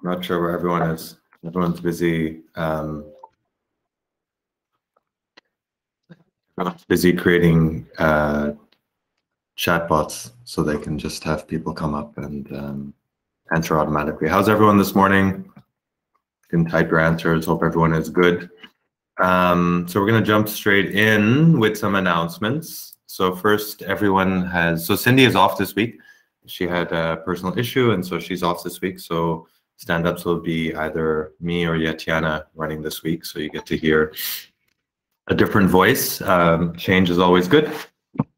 I'm not sure where everyone is. Everyone's busy. Um, busy creating uh, chatbots so they can just have people come up and um, answer automatically. How's everyone this morning? You can type your answers. Hope everyone is good. Um, so we're going to jump straight in with some announcements. So first, everyone has, so Cindy is off this week. She had a personal issue, and so she's off this week. So stand-ups will be either me or Yetiana running this week. So you get to hear a different voice. Um, change is always good.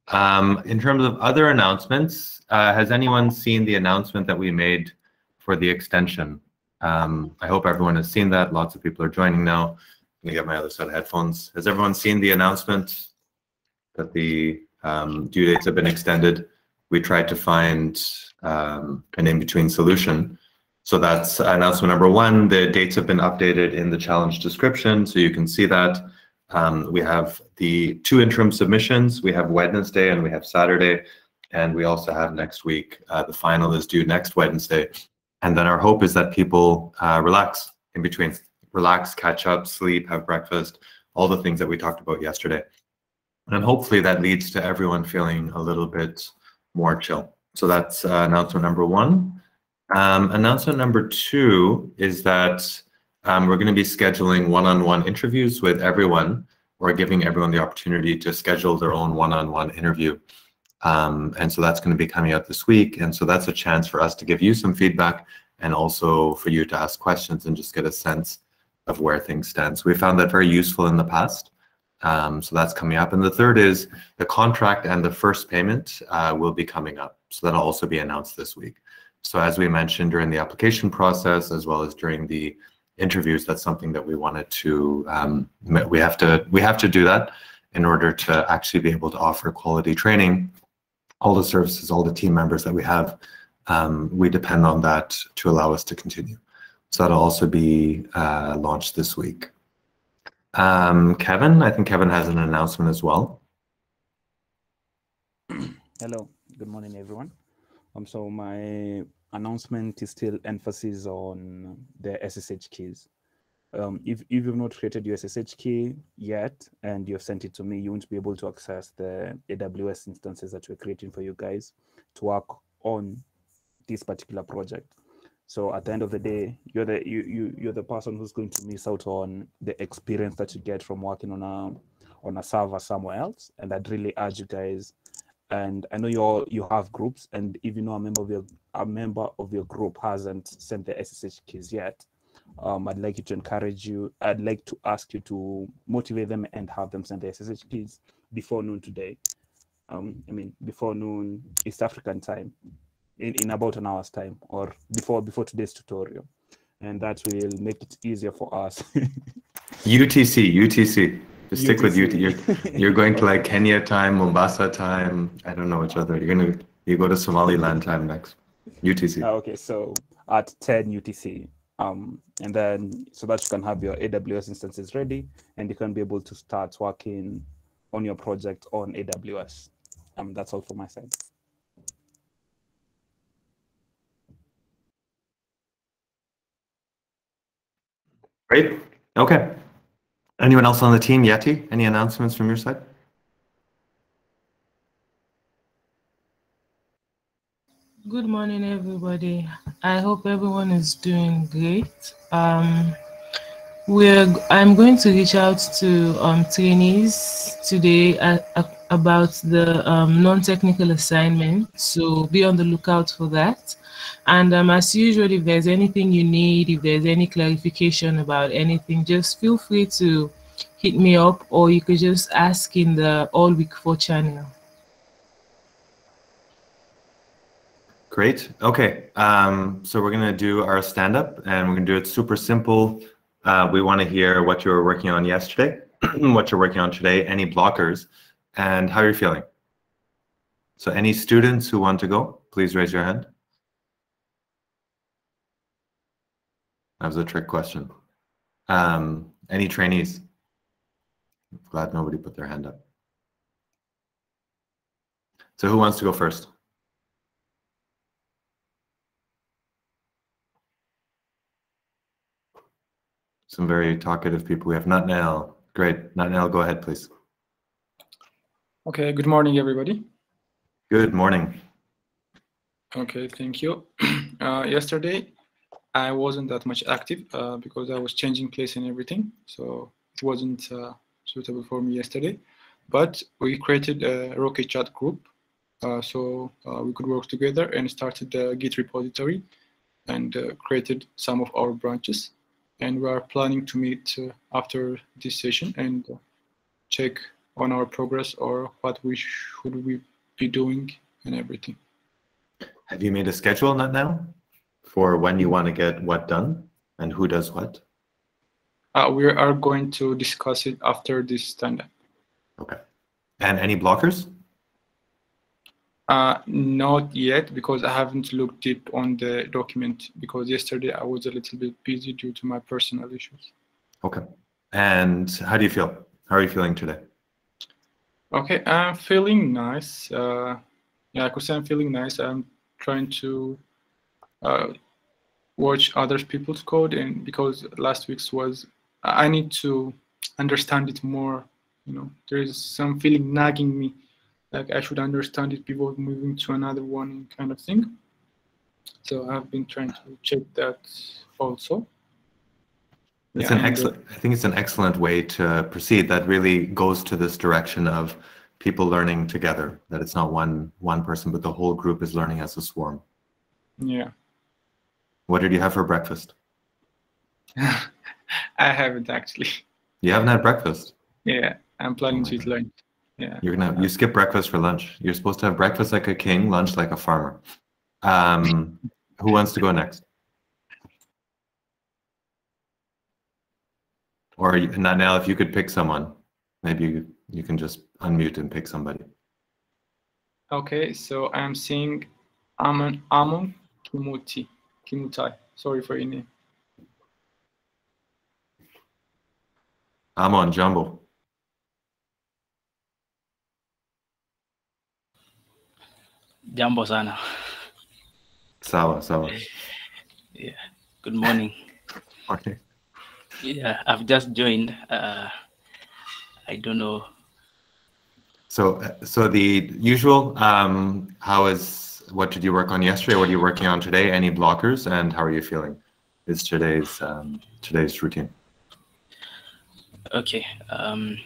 Um, in terms of other announcements, uh, has anyone seen the announcement that we made for the extension? Um, I hope everyone has seen that. Lots of people are joining now. Let me get my other set of headphones. Has everyone seen the announcement that the um, due dates have been extended? We tried to find um, an in-between solution. So that's announcement number one. The dates have been updated in the challenge description, so you can see that. Um, we have the two interim submissions. We have Wednesday and we have Saturday. And we also have next week. Uh, the final is due next Wednesday. And then our hope is that people uh, relax in between, relax, catch up, sleep, have breakfast, all the things that we talked about yesterday. And hopefully that leads to everyone feeling a little bit more chill. So that's uh, announcement number one. Um, announcement number two is that um, we're going to be scheduling one-on-one interviews with everyone. We're giving everyone the opportunity to schedule their own one-on-one interview. Um, and so that's going to be coming out this week. And so that's a chance for us to give you some feedback and also for you to ask questions and just get a sense of where things stand. So we found that very useful in the past. Um, so that's coming up. And the third is the contract and the first payment uh, will be coming up. So that'll also be announced this week. So as we mentioned during the application process, as well as during the interviews, that's something that we wanted to, um, we have to, we have to do that in order to actually be able to offer quality training. All the services, all the team members that we have, um, we depend on that to allow us to continue. So that'll also be uh, launched this week. Um, Kevin, I think Kevin has an announcement as well. Hello, good morning, everyone. Um, so my announcement is still emphasis on the SSH keys. Um, if, if you've not created your SSH key yet and you've sent it to me, you won't be able to access the AWS instances that we're creating for you guys to work on this particular project. So at the end of the day, you're the you, you you're the person who's going to miss out on the experience that you get from working on a on a server somewhere else. And I'd really urge you guys and I know you all you have groups, and if you know a member of your a member of your group hasn't sent the SSH keys yet, um, I'd like you to encourage you. I'd like to ask you to motivate them and have them send the SSH keys before noon today. Um, I mean before noon East African time, in, in about an hour's time, or before before today's tutorial, and that will make it easier for us. UTC, UTC. Just stick with you. You're, you're going to like Kenya time, Mombasa time. I don't know which other. You're gonna you go to Somaliland time next. UTC. Ah, okay, so at 10 UTC. Um, and then so that you can have your AWS instances ready and you can be able to start working on your project on AWS. Um, that's all for my side. Great. Okay. Anyone else on the team? Yeti, any announcements from your side? Good morning, everybody. I hope everyone is doing great. Um, we're, I'm going to reach out to um, trainees today at, at, about the um, non-technical assignment, so be on the lookout for that. And um, as usual, if there's anything you need, if there's any clarification about anything, just feel free to hit me up or you could just ask in the All Week 4 channel. Great. Okay. Um, so we're going to do our stand-up and we're going to do it super simple. Uh, we want to hear what you were working on yesterday, what you're working on today, any blockers, and how you're feeling. So any students who want to go, please raise your hand. That was a trick question. Um, any trainees? Glad nobody put their hand up. So who wants to go first? some very talkative people. We have Natnael. Great. Natnael, go ahead, please. Okay, good morning, everybody. Good morning. Okay, thank you. Uh, yesterday, I wasn't that much active uh, because I was changing place and everything, so it wasn't uh, suitable for me yesterday. But we created a Rocket Chat group, uh, so uh, we could work together and started the Git repository and uh, created some of our branches. And we are planning to meet after this session and check on our progress or what we should we be doing and everything. Have you made a schedule Natnael for when you want to get what done and who does what? Uh, we are going to discuss it after this stand-up. Okay. And any blockers? Uh, not yet because I haven't looked deep on the document because yesterday I was a little bit busy due to my personal issues. Okay. And how do you feel? How are you feeling today? Okay, I'm feeling nice. Uh, yeah, I could say I'm feeling nice. I'm trying to uh, watch other people's code, and because last week's was, I need to understand it more. You know, there is some feeling nagging me, like I should understand it before moving to another one, kind of thing. So I've been trying to check that also. It's yeah, an excellent. I think it's an excellent way to proceed. That really goes to this direction of people learning together that it's not one one person but the whole group is learning as a swarm yeah what did you have for breakfast? I haven't actually. You haven't had breakfast? Yeah i'm planning oh to eat lunch. Yeah. You're gonna you skip breakfast for lunch. You're supposed to have breakfast like a king lunch like a farmer. Um who wants to go next? Or Natnael if you could pick someone maybe you, you can just unmute and pick somebody. Okay, so I'm seeing Amon Amon Kimuti Kimutai. Sorry for your name. Amon Jumbo. Jambo sana. Sawa, sawa. Yeah. Good morning. okay. Yeah, I've just joined. Uh, I don't know so, so the usual, um, how is, what did you work on yesterday? What are you working on today? Any blockers and how are you feeling? Is today's, um, today's routine? Okay, um,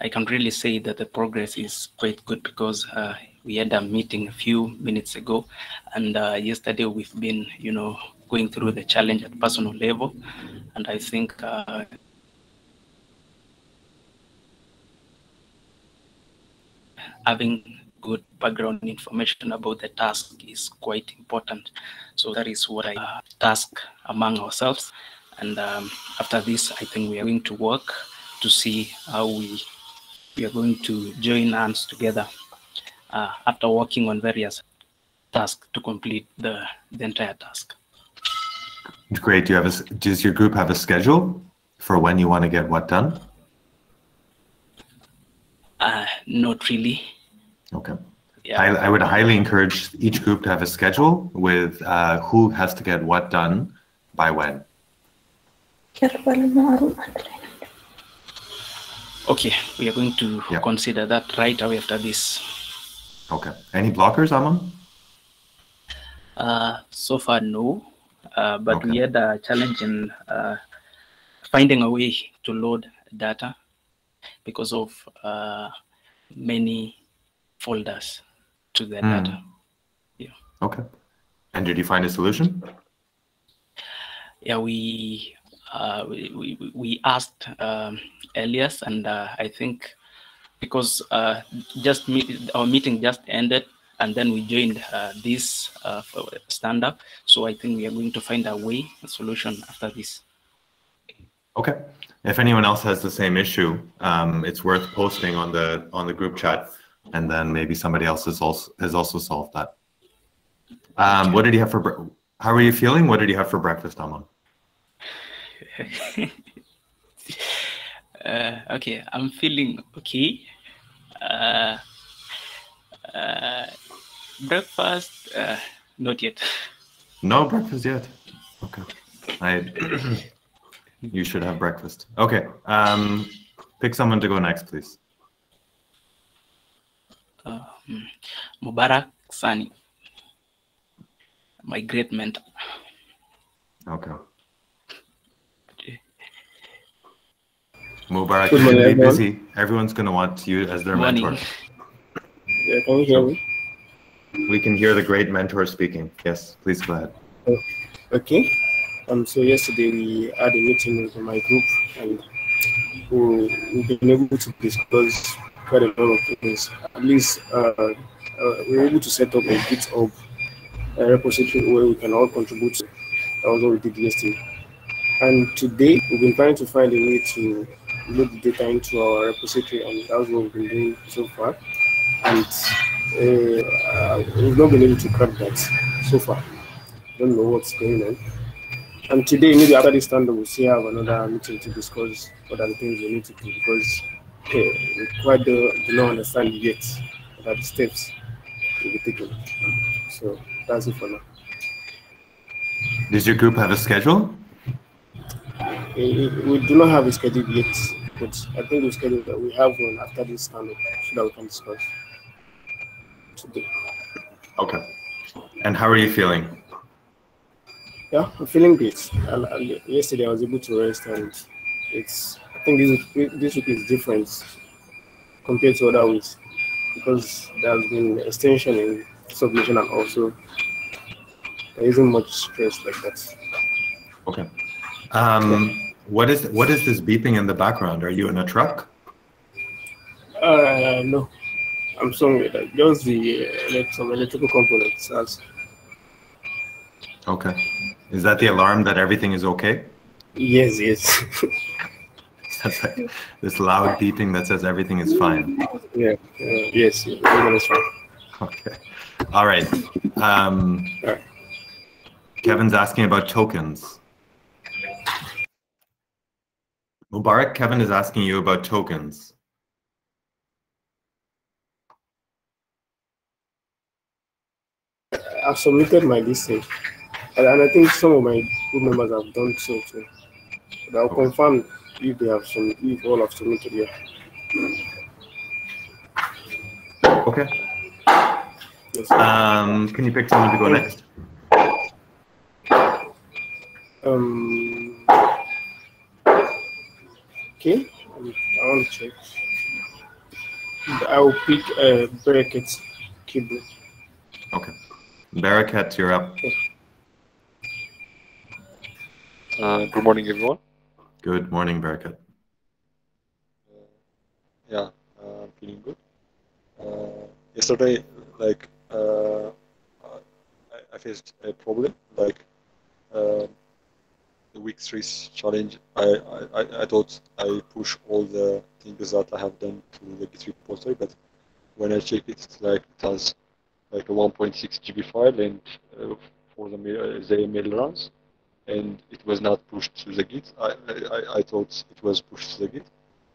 I can really say that the progress is quite good because uh, we had a meeting a few minutes ago, and uh, yesterday we've been, you know, going through the challenge at personal level, and I think uh, having good background information about the task is quite important. So that is what I uh, task among ourselves. And um, after this, I think we are going to work to see how we we are going to join hands together uh, after working on various tasks to complete the, the entire task. Great. Do you have a, does your group have a schedule for when you want to get what done? Uh, not really. Okay. Yeah. I, I, would highly encourage each group to have a schedule with uh, who has to get what done by when. Okay, we are going to yeah. consider that right away after this. Okay. Any blockers, Amon? Uh, so far, no. Uh, but okay. we had a challenge in uh, finding a way to load data because of uh, many folders to the mm. data. Yeah. Okay. And did you find a solution? Yeah, we uh, we, we, we asked um, Elias, and uh, I think because uh, just meet, our meeting just ended, and then we joined uh, this uh, stand up. So I think we are going to find a way, a solution after this. Okay. If anyone else has the same issue, um, it's worth posting on the on the group chat and then maybe somebody else has also has also solved that. Um, what did you have for? How are you feeling? What did you have for breakfast, Amon? uh, okay, I'm feeling okay. Uh, uh, breakfast, uh, not yet. No breakfast yet. Okay. I You should have breakfast. Okay. Um, pick someone to go next, please. Um, Mubarak Sani, my great mentor. Okay. Mubarak, Good you morning, should be everyone. busy. Everyone's going to want you as their Morning. mentor. Yeah, can you hear me? We can hear the great mentor speaking. Yes, please go ahead. Okay. Um. So yesterday we had a meeting with my group, and we, we've been able to discuss quite a lot of things. At least uh, uh, we were able to set up a GitHub uh, repository where we can all contribute. That was what we did yesterday. And today we've been trying to find a way to load the data into our repository, and that's what we've been doing so far. And uh, uh, we've not been able to crack that so far. Don't know what's going on. And today, maybe after this stand, we'll see have another meeting to discuss what are the things we need to do because uh, we quite do, do not understand yet are the steps to be taken. So that's it for now. Does your group have a schedule? Eh, eh, We do not have a schedule yet, but I think we schedule that we have one after this stand up so that we can discuss today. Okay. And how are you feeling? Yeah, I'm feeling great. And, and yesterday I was able to rest, and it's. I think this week, this week is different compared to other weeks because there has been extension in submission and also there isn't much stress like that. Okay. Um, what is what is this beeping in the background? Are you in a truck? Uh, no, I'm sorry. Just the uh, some electrical components. As Okay. Is that the alarm that everything is okay? yes, yes, That's like this loud beeping that says everything is fine. yeah, uh, yes, everything is fine. Okay. All right. Um, All right. Kevin's asking about tokens. Mubarak, Kevin is asking you about tokens. I've submitted my listing, and, and I think some of my group members have done so too. I'll Okay. confirm if they have some, if all have submitted. Yeah. Okay. Yes. Um, can you pick someone to go next? Um. Okay. um, I want to check. I will pick uh, bracket keyboard. Okay. Barakat, you're up. Uh, good morning, everyone. Good morning, Barakat. Yeah, uh, I'm feeling good. Uh, yesterday, like, uh, I, faced a problem. Like, uh, the week three challenge, I, I, I- thought I push all the things that I have done to the Git repository, but when I check it, it's like it has like a 1.6 GB file and uh, for the mail, uh, the email runs, and it was not pushed to the Git. I, I, I thought it was pushed to the Git,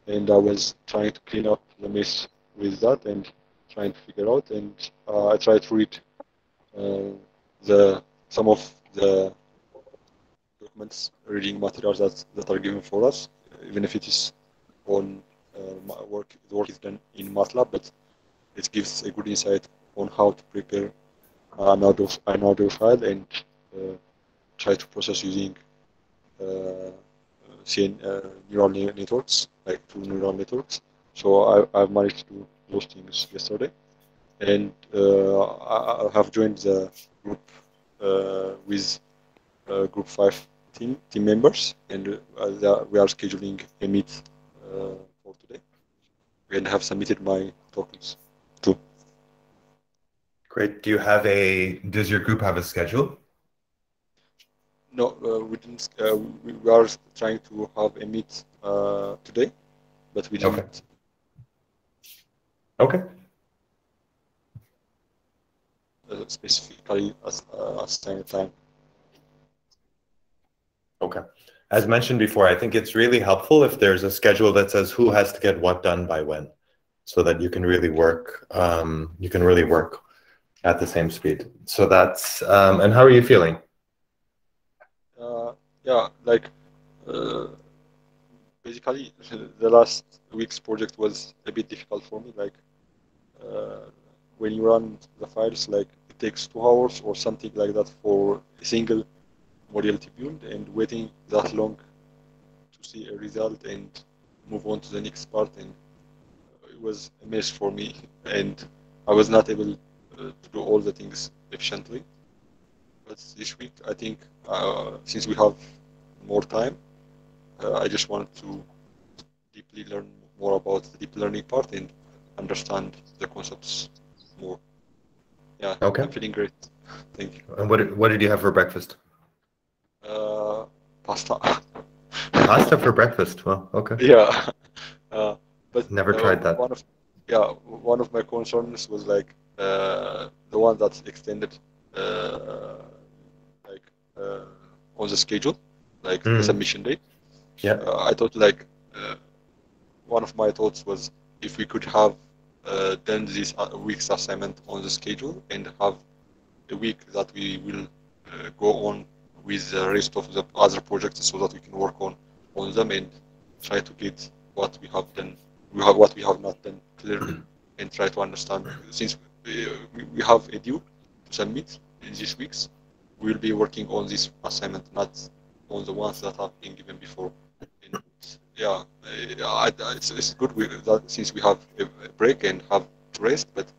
and I was trying to clean up the mess with that and trying to figure out. And uh, I tried to read uh, the some of the documents, reading materials that, that are given for us, even if it is on uh, work. The work is done in MATLAB, but it gives a good insight on how to prepare an audio, an audio file and uh, try to process using uh, CN, uh, neural ne- networks, like two neural networks. So I, I managed to do those things yesterday. And uh, I, I have joined the group uh, with uh, group five team team members, and uh, we are scheduling a meet uh, for today. And have submitted my tokens too. Great. Do you have a, does your group have a schedule? No, uh, we didn't. Uh, we, we are trying to have a meet uh, today, but we didn't. Okay. Okay. Uh, specifically as uh, assign time. Okay. As mentioned before, I think it's really helpful if there's a schedule that says who has to get what done by when, so that you can really work. Um, you can really work at the same speed. So that's. Um, and how are you feeling? Yeah, like uh, basically the last week's project was a bit difficult for me. Like uh, when you run the files, like it takes two hours or something like that for a single modality build, and waiting that long to see a result and move on to the next part, and it was a mess for me, and I was not able uh, to do all the things efficiently. But this week, I think uh, since we have more time, uh, I just wanted to deeply learn more about the deep learning part and understand the concepts more. Yeah, Okay. I'm feeling great. Thank you. And what did, what did you have for breakfast? Uh, pasta. Pasta for breakfast. Well, okay. yeah. Uh, but Never uh, tried that. One of, yeah, one of my concerns was like uh, the one that's extended, uh, on the schedule, like the Mm. submission date. Yeah. Uh, I thought like uh, one of my thoughts was if we could have uh, done this uh, week's assignment on the schedule and have a week that we will uh, go on with the rest of the other projects so that we can work on on them and try to get what we have done, we have what we have not done clearly, and try to understand. Since uh, we, we have a due to submit in these weeks, we will be working on this assignment, not on the ones that have been given before. And, yeah, I, I, it's, it's good we, that since we have a, break and have rest, but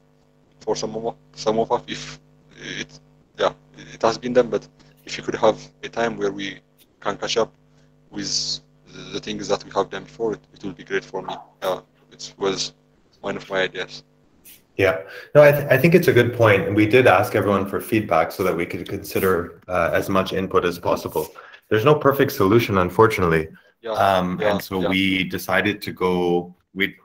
for some of some of us, if it yeah, it has been done, but if you could have a time where we can catch up with the, things that we have done before, it, it will be great for me. Yeah, it was one of my ideas. Yeah, no, I, th- I think it's a good point, and we did ask everyone for feedback so that we could consider uh, as much input as possible. There's no perfect solution, unfortunately, Yeah, um, yeah, and so yeah. we decided to go. We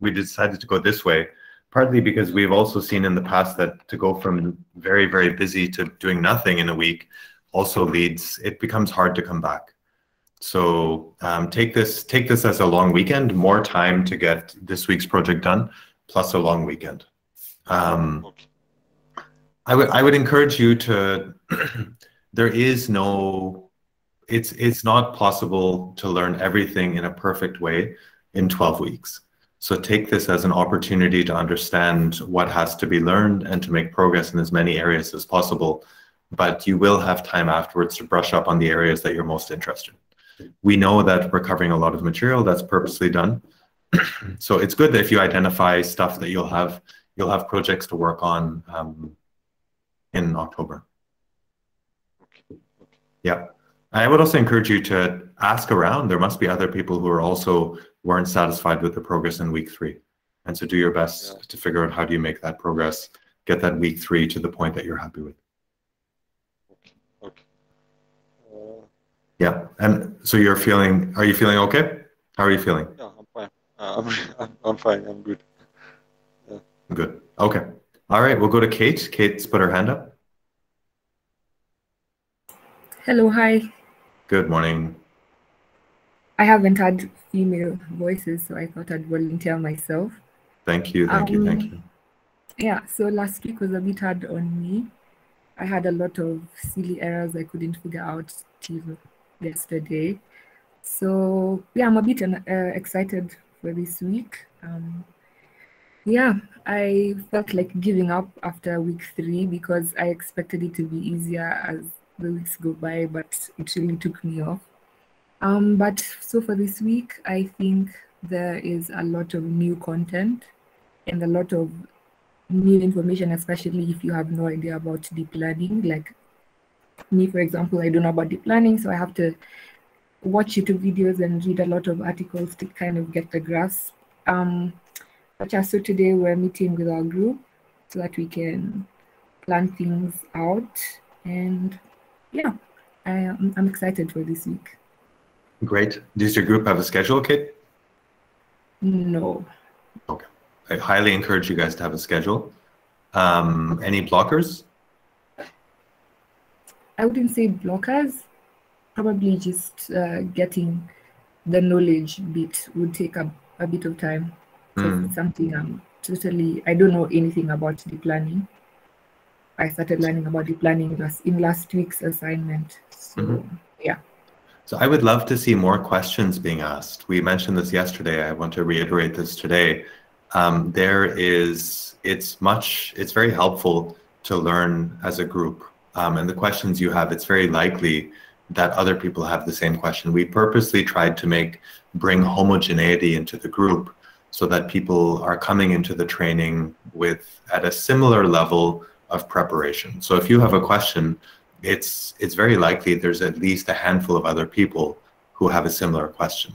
we decided to go this way, partly because we've also seen in the past that to go from very very busy to doing nothing in a week also leads. It becomes hard to come back. So um, take this take this as a long weekend, more time to get this week's project done, plus a long weekend. Um, Okay. I would I would encourage you to. there is no. It's it's not possible to learn everything in a perfect way in 12 weeks. So take this as an opportunity to understand what has to be learned and to make progress in as many areas as possible. But you will have time afterwards to brush up on the areas that you're most interested. in. We know that we're covering a lot of material that's purposely done. so it's good that if you identify stuff that you'll have you'll have projects to work on um, in October. Okay. okay. Yeah. I would also encourage you to ask around. There must be other people who are also weren't satisfied with the progress in week three. And so do your best Yeah. to figure out how do you make that progress, get that week three to the point that you're happy with. Okay. Okay. Uh, Yeah. And so you're feeling, are you feeling okay? How are you feeling? yeah, I'm fine. Uh, I'm, I'm fine. I'm good. Good. Okay. All right. We'll go to Kate. Kate's put her hand up. Hello, hi. Good morning. I haven't had female voices, so I thought I'd volunteer myself. Thank you. Thank you. Thank Um, you. Yeah, so last week was a bit hard on me. I had a lot of silly errors I couldn't figure out till yesterday. So yeah, I'm a bit uh, excited for this week. Um, yeah, I felt like giving up after week three because I expected it to be easier as the weeks go by, but it really took me off. Um, but so for this week, I think there is a lot of new content and a lot of new information, especially if you have no idea about deep learning. Like me, for example, I don't know about deep learning, so I have to watch YouTube videos and read a lot of articles to kind of get the grasp. Um, so today we're meeting with our group so that we can plan things out. And yeah, I am, I'm excited for this week. Great. Does your group have a schedule, Kate? No, Okay. I highly encourage you guys to have a schedule. Um, any blockers? I wouldn't say blockers. Probably just uh, getting the knowledge bit would take a, a bit of time because Mm. it's something I'm totally, I don't know anything about deep learning. I started learning about deep learning last, in last week's assignment. So Mhm. yeah, So I would love to see more questions being asked. We mentioned this yesterday. I want to reiterate this today. Um, there is, it's much, it's very helpful to learn as a group. Um, and the questions you have, it's very likely that other people have the same question. We purposely tried to make, bring homogeneity into the group so that people are coming into the training with, at a similar level of preparation. So if you have a question, it's it's very likely there's at least a handful of other people who have a similar question.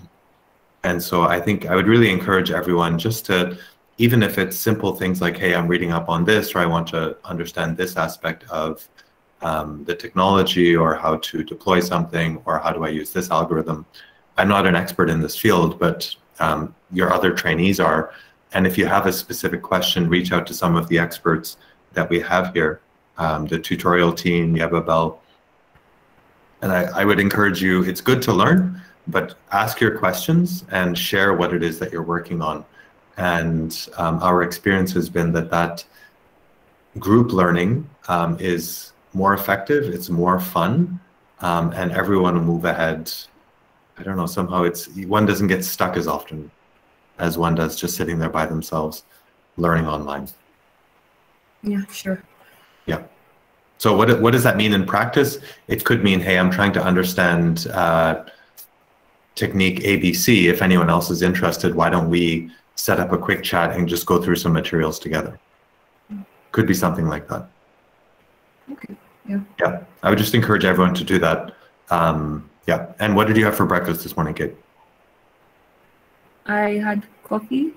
And so I think I would really encourage everyone just to, even if it's simple things like, hey, I'm reading up on this, or I want to understand this aspect of um, the technology, or how to deploy something, or how do I use this algorithm. I'm not an expert in this field, but um, your other trainees are. And if you have a specific question, reach out to some of the experts that we have here um, the tutorial team, Yababel. And I, I would encourage you, it's good to learn, but ask your questions and share what it is that you're working on. And um, our experience has been that that group learning um, is more effective, it's more fun, um, and everyone will move ahead. I don't know, somehow it's one doesn't get stuck as often as one does just sitting there by themselves learning online. Yeah, sure. Yeah. So what what does that mean in practice? It could mean, hey, I'm trying to understand uh, technique ABC. If anyone else is interested, why don't we set up a quick chat and just go through some materials together? Could be something like that. Okay. Yeah. Yeah. I would just encourage everyone to do that. Um, yeah. And what did you have for breakfast this morning, Kate? I had coffee,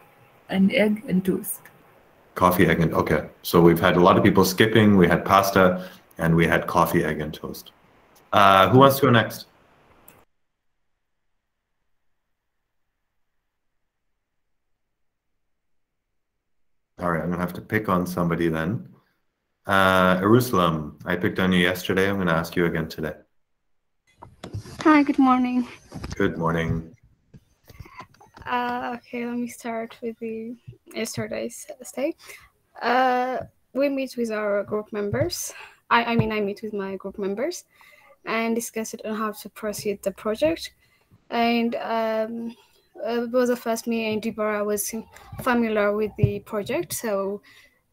and egg, and toast. Coffee, egg, and okay. So we've had a lot of people skipping. We had pasta, and we had coffee, egg, and toast. Uh, who wants to go next? All right, I'm gonna have to pick on somebody then. Uh, Jerusalem, I picked on you yesterday. I'm gonna ask you again today. Hi, good morning. Good morning. Uh, okay, let me start with the yesterday's stay. Uh, we meet with our group members. I, I mean, I meet with my group members and discuss it on how to proceed the project. And um, uh, both of us, me and Deborah, was familiar with the project, so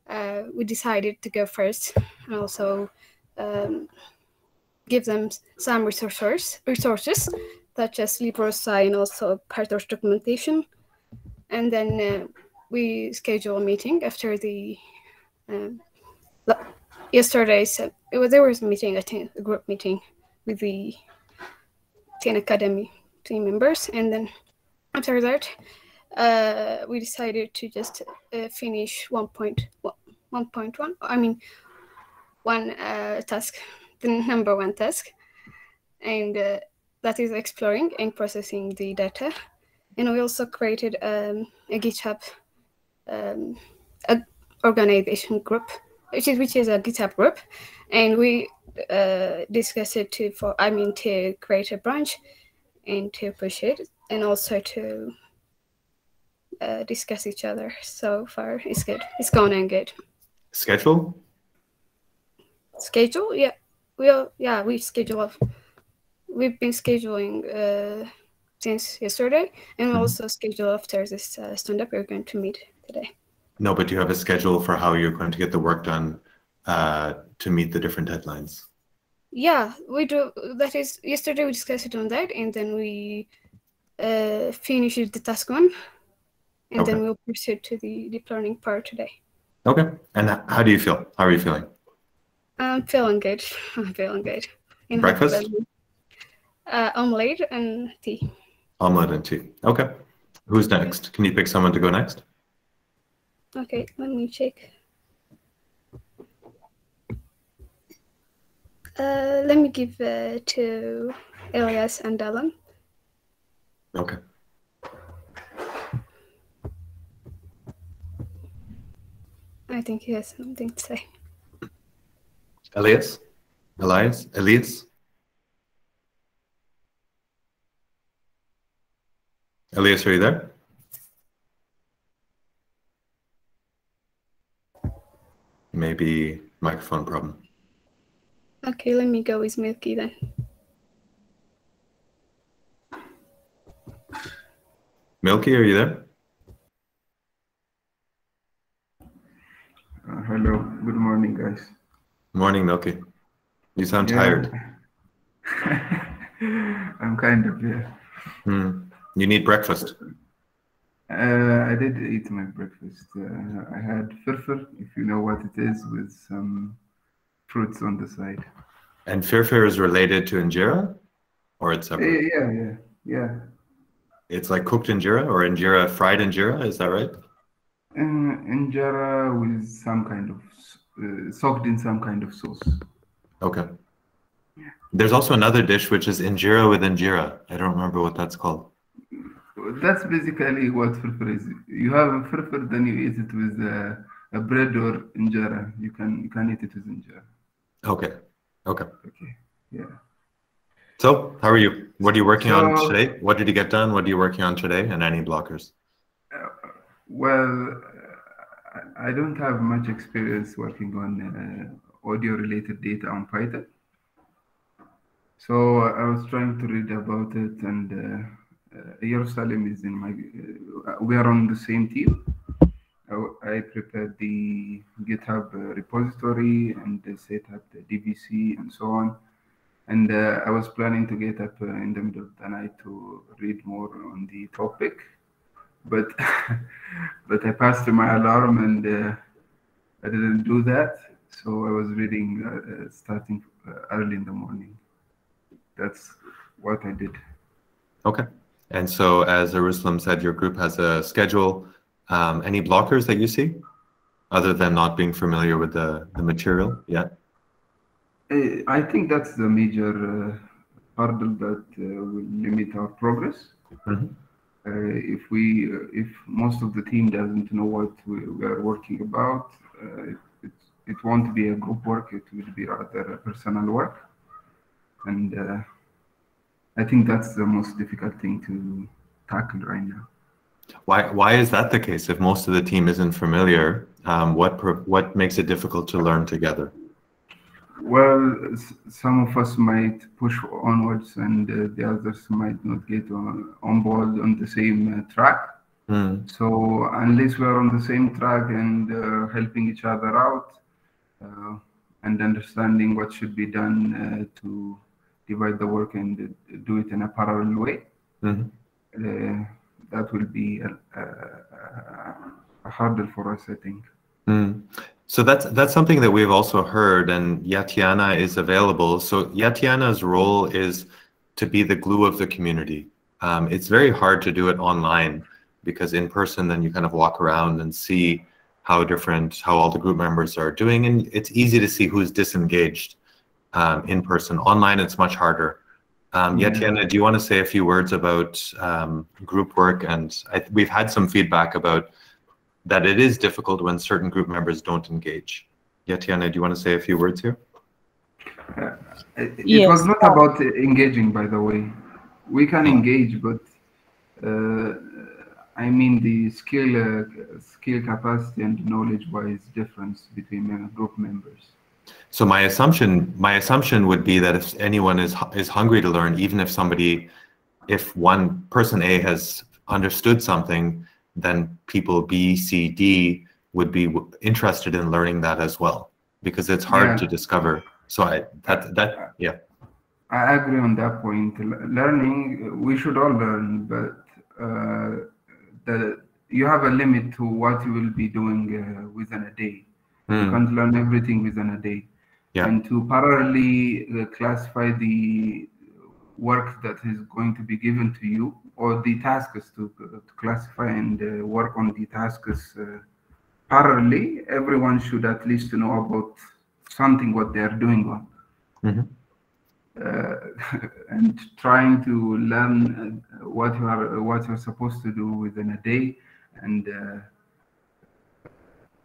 uh, we decided to go first and also um, give them some resources, resources such as Librosa and also PyTorch documentation. And then uh, we schedule a meeting after the um, yesterday's uh, it was there was a meeting a, team, a group meeting with the Ten Academy team members, and then after that, uh, we decided to just uh, finish 1.1. I mean, one uh, task, the number one task, and uh, that is exploring and processing the data. And we also created um, a GitHub um, a organization group, which is which is a GitHub group, and we uh, discussed it to for I mean to create a branch and to push it, and also to uh, discuss each other. So far, it's good. It's going on good. Schedule. Schedule, yeah. We all, yeah we schedule we've been scheduling uh, since yesterday, and mm-hmm. also schedule after this uh, stand up. We're going to meet today. No, but you have a schedule for how you're going to get the work done uh, to meet the different deadlines? Yeah, we do. That is, yesterday we discussed it on that, and then we uh, finished the task one, and okay. then we'll proceed to the deep learning part today. Okay. And how do you feel? How are you feeling? I'm feeling good. I'm feeling good. In Breakfast? Uh, omelette and tea. Omelette and tea. Okay. Who's next? Can you pick someone to go next? Okay, let me check. Uh, let me give uh, to Elias and Alan. Okay. I think he has something to say. Elias? Elias? Elias? Elias, are you there? Maybe microphone problem. Okay, let me go with Milky then. Milky, are you there? Uh, hello, good morning, guys. Morning, Milky. You sound Yeah. tired. I'm kind of, yeah. Hmm. You need breakfast. Uh, I did eat my breakfast. Uh, I had firfir, if you know what it is, with some fruits on the side. And firfir is related to injera, or it's Yeah, separate? yeah, yeah, yeah. It's like cooked injera or injera fried injera. Is that right? Uh, injera with some kind of, uh, soaked in some kind of sauce. Okay. There's also another dish which is injera with injera. I don't remember what that's called. That's basically what firfir is. You have a firfir, then you eat it with uh, a bread or injera. You can you can eat it with injera. Okay. Okay. Okay. Yeah. So, how are you? What are you working on today? What did you get done? What are you working on today? And any blockers? Well, I- don't have much experience working on uh, audio-related data on Python. So I was trying to read about it, and uh, Jerusalem is in my. Uh, we are on the same team. I, I prepared the GitHub uh, repository and set up the DVC and so on. And uh, I was planning to get up uh, in the middle of the night to read more on the topic, but but I passed my alarm and uh, I didn't do that. So I was reading uh, uh, starting uh, early in the morning. That's what I did. Okay. And so, as Jerusalem said, your group has a schedule. Um, any blockers that you see, other than not being familiar with the, the material yet? Uh, I think that's the major uh, hurdle that uh, will limit our progress. Mhm. Uh, if we, uh, if most of the team doesn't know what we, we are working about, uh, it, it won't be a group work. It will be rather personal work, and uh, I think that's the most difficult thing to tackle right now. Why why is that the case? If most of the team isn't familiar, um, what what makes it difficult to learn together? Well, some of us might push onwards, and uh, the others might not get on, on board on the same uh, track. Hmm. So unless we're on the same track and uh, helping each other out uh, and understanding what should be done uh, to divide the work and do it in a parallel way, Mhm. uh, that will be a, a, a hurdle for us, I think. Mm. So that's that's something that we've also heard, and Yatiana is available. So Yatiana's role is to be the glue of the community. Um, it's very hard to do it online because in person, then you kind of walk around and see how different, how all the group members are doing, and it's easy to see who's disengaged um, in person. Online, it's much harder. Um, Yeah. Yatiana, do you want to say a few words about um, group work? And I, we've had some feedback about that it is difficult when certain group members don't engage. Yatiana, do you want to say a few words here? Uh, it, it Yes. was not about engaging, by the way. We can engage, but uh, I mean the skill, uh, skill capacity and knowledge-wise difference between uh, group members. So my assumption, my assumption would be that if anyone is is hungry to learn, even if somebody, if one person A has understood something, then people B, C, D would be w- interested in learning that as well, because it's hard Yeah. to discover. So I that that yeah. I agree on that point. Learning, we should all learn, but uh, the you have a limit to what you will be doing uh, within a day. You Hmm. can't learn everything within a day. Yeah. And to parallelly uh, classify the work that is going to be given to you, or the tasks to, to classify and uh, work on the tasks uh, parallelly, everyone should at least know about something what they are doing on. Mhm. Uh, and trying to learn uh, what you are what you're supposed to do within a day and uh,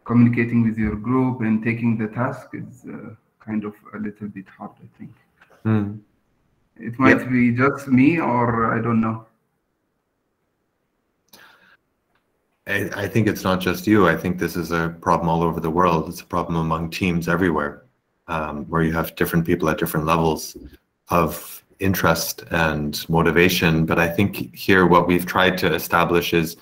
communicating with your group and taking the task is uh, kind of a little bit hard i think Hmm. it might be just me or i don't know I, I think it's not just you. I think this is a problem all over the world. It's a problem among teams everywhere, um, where you have different people at different levels of interest and motivation. But I think here what we've tried to establish is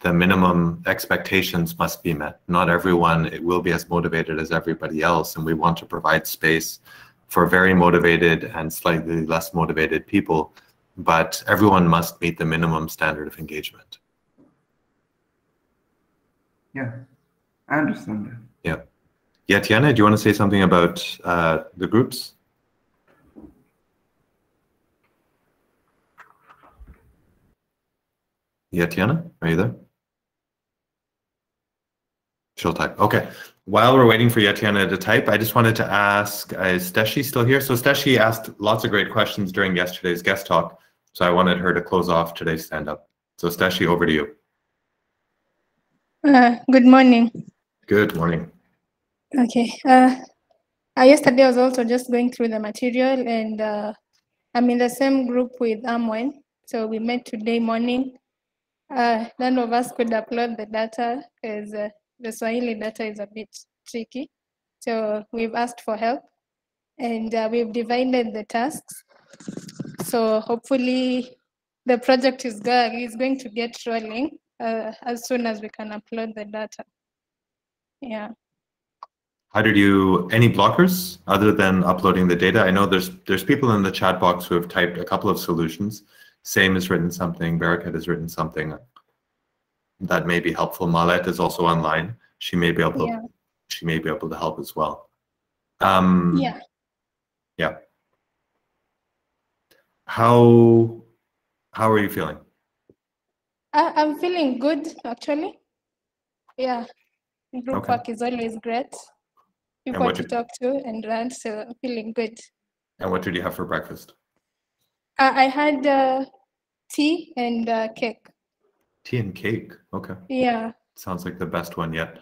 the minimum expectations must be met. Not everyone it will be as motivated as everybody else, and we want to provide space for very motivated and slightly less motivated people, but everyone must meet the minimum standard of engagement. Yeah, I understand that. Yeah. Yeah, Tiana, do you want to say something about uh, the groups? Yeah, Tiana, are you there? She'll type. Okay. While we're waiting for Yetiana to type, I just wanted to ask, is Steshi still here? So Steshi asked lots of great questions during yesterday's guest talk. So I wanted her to close off today's stand-up. So Steshi, over to you. Uh, good morning. Good morning. Okay. Uh, uh, yesterday I was also just going through the material and uh, I'm in the same group with Amwen. So we met today morning. Uh, none of us could upload the data because uh, the Swahili data is a bit tricky. So we've asked for help and uh, we've divided the tasks. So hopefully the project is, go is going to get rolling uh, as soon as we can upload the data. Yeah. How did you, any blockers other than uploading the data? I know there's there's people in the chat box who have typed a couple of solutions. Same has written something, Barakat has written something that may be helpful. Malet is also online. She may be able Yeah. she may be able to help as well. Um, Yeah. Yeah. How how are you feeling? I, I'm feeling good actually. Yeah. Group Okay. work is always great. People to did- talk to and run, so I'm feeling good. And what did you have for breakfast? I, I had uh, tea and uh, cake. Tea and cake. Okay. Yeah. Sounds like the best one yet.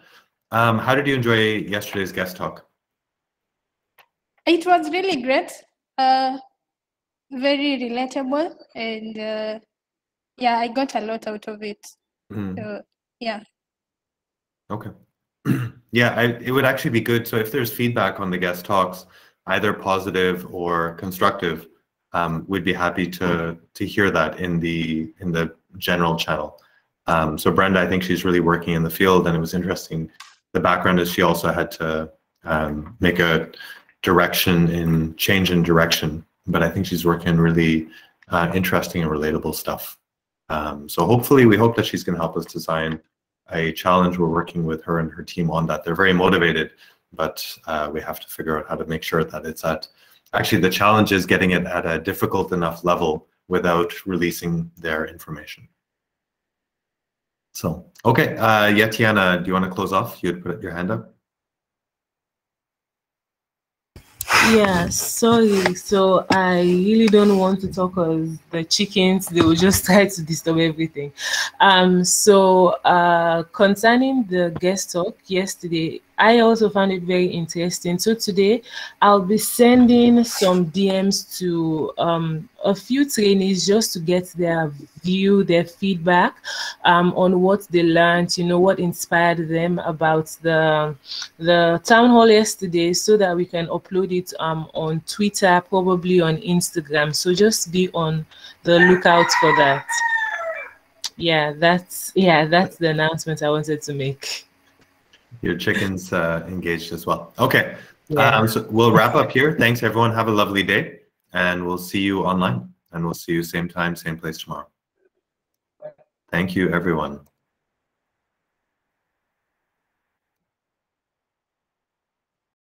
Um, how did you enjoy yesterday's guest talk? It was really great. Uh, very relatable and uh, yeah, I got a lot out of it. Mhm. So yeah. Okay. yeah, I, it would actually be good. So if there's feedback on the guest talks, either positive or constructive, um, we'd be happy to to hear that in the in the general channel. Um, so Brenda, I think she's really working in the field, and it was interesting. The background is she also had to um, make a direction in change in direction, but I think she's working really uh, interesting and relatable stuff. Um, so hopefully, we hope that she's going to help us design a challenge. We're working with her and her team on that. They're very motivated, but uh, we have to figure out how to make sure that it's at. Actually, the challenge is getting it at a difficult enough level without releasing their information. So, okay, uh, Yetiana, do you want to close off? You had put your hand up. Yeah, sorry. So I really don't want to talk because the chickens they will just try to disturb everything. Um, so uh, concerning the guest talk yesterday, I also found it very interesting. So today I'll be sending some DMs to um, a few trainees just to get their view, their feedback um, on what they learned. You know what inspired them about the the town hall yesterday, so that we can upload it um, on Twitter, probably on Instagram. So just be on the lookout for that. Yeah, that's yeah, that's the announcement I wanted to make. Your chickens uh, engaged as well. Okay, Yeah. um, so we'll wrap up here. Thanks, everyone. Have a lovely day, and we'll see you online. And we'll see you same time, same place tomorrow. Thank you, everyone.